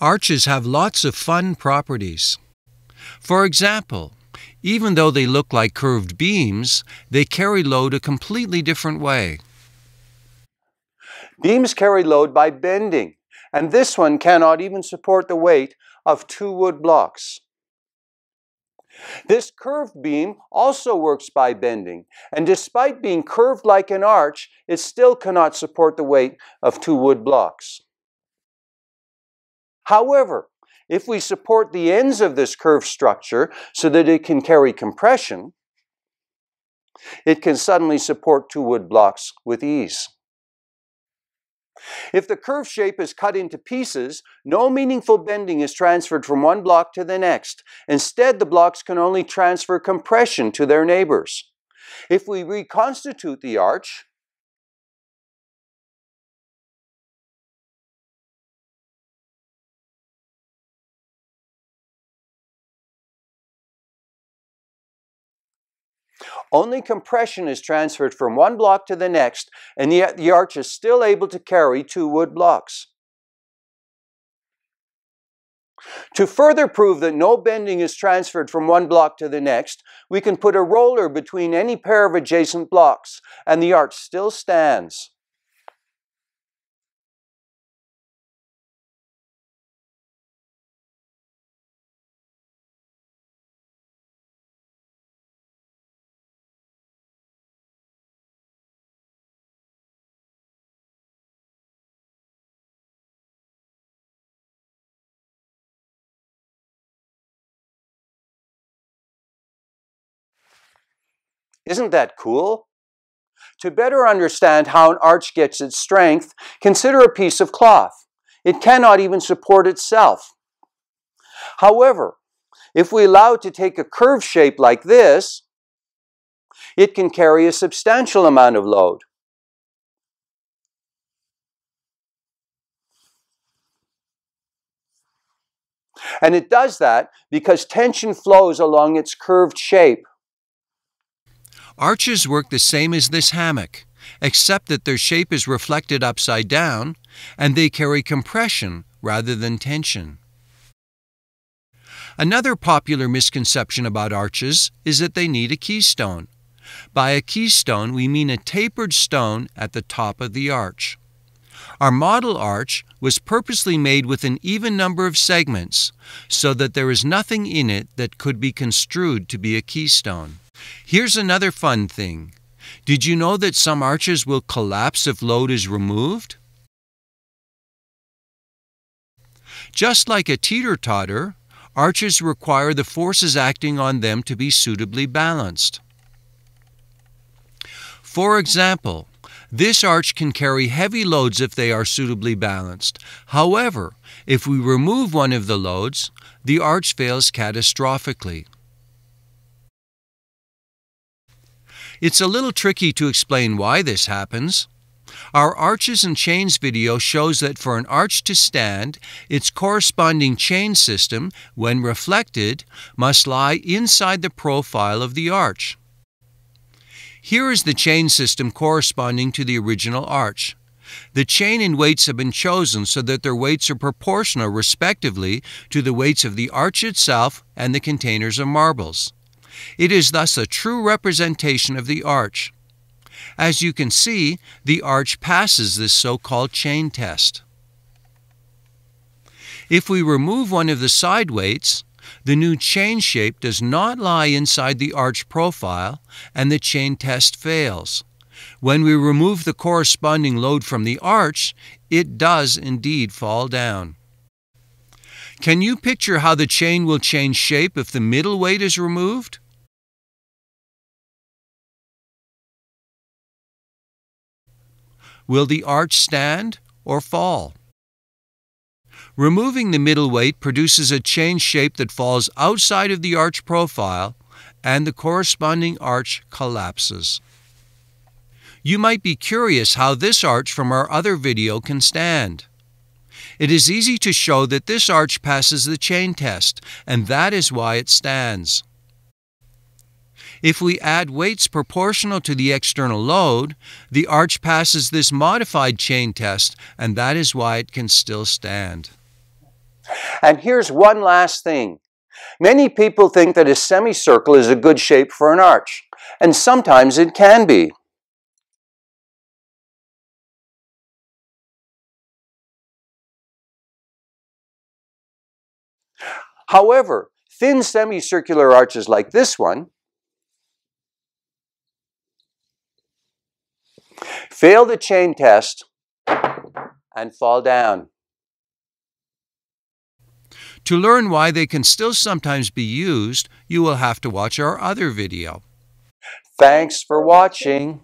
Arches have lots of fun properties. For example, even though they look like curved beams, they carry load a completely different way. Beams carry load by bending, and this one cannot even support the weight of two wood blocks. This curved beam also works by bending, and despite being curved like an arch, it still cannot support the weight of two wood blocks. However, if we support the ends of this curved structure so that it can carry compression, it can suddenly support two wood blocks with ease. If the curve shape is cut into pieces, no meaningful bending is transferred from one block to the next. Instead, the blocks can only transfer compression to their neighbors. If we reconstitute the arch, Only compression is transferred from one block to the next, and yet the arch is still able to carry two wood blocks. To further prove that no bending is transferred from one block to the next, we can put a roller between any pair of adjacent blocks, and the arch still stands. Isn't that cool? To better understand how an arch gets its strength, consider a piece of cloth. It cannot even support itself. However, if we allow it to take a curved shape like this, it can carry a substantial amount of load. And it does that because tension flows along its curved shape. Arches work the same as this hammock, except that their shape is reflected upside down and they carry compression rather than tension. Another popular misconception about arches is that they need a keystone. By a keystone, we mean a tapered stone at the top of the arch. Our model arch was purposely made with an even number of segments so that there is nothing in it that could be construed to be a keystone. Here's another fun thing. Did you know that some arches will collapse if load is removed? Just like a teeter-totter, arches require the forces acting on them to be suitably balanced. For example, this arch can carry heavy loads if they are suitably balanced. However, if we remove one of the loads, the arch fails catastrophically. It's a little tricky to explain why this happens. Our arches and chains video shows that for an arch to stand, its corresponding chain system, when reflected, must lie inside the profile of the arch. Here is the chain system corresponding to the original arch. The chain and weights have been chosen so that their weights are proportional respectively to the weights of the arch itself and the containers of marbles. It is thus a true representation of the arch. As you can see, the arch passes this so-called chain test. If we remove one of the side weights, the new chain shape does not lie inside the arch profile and the chain test fails. When we remove the corresponding load from the arch, it does indeed fall down. Can you picture how the chain will change shape if the middle weight is removed? Will the arch stand or fall? Removing the middle weight produces a chain shape that falls outside of the arch profile and the corresponding arch collapses. You might be curious how this arch from our other video can stand. It is easy to show that this arch passes the chain test, and that is why it stands. If we add weights proportional to the external load, the arch passes this modified chain test, and that is why it can still stand. And here's one last thing. Many people think that a semicircle is a good shape for an arch, and sometimes it can be. However, thin semicircular arches like this one fail the chain test and fall down. To learn why they can still sometimes be used, you will have to watch our other video. Thanks for watching.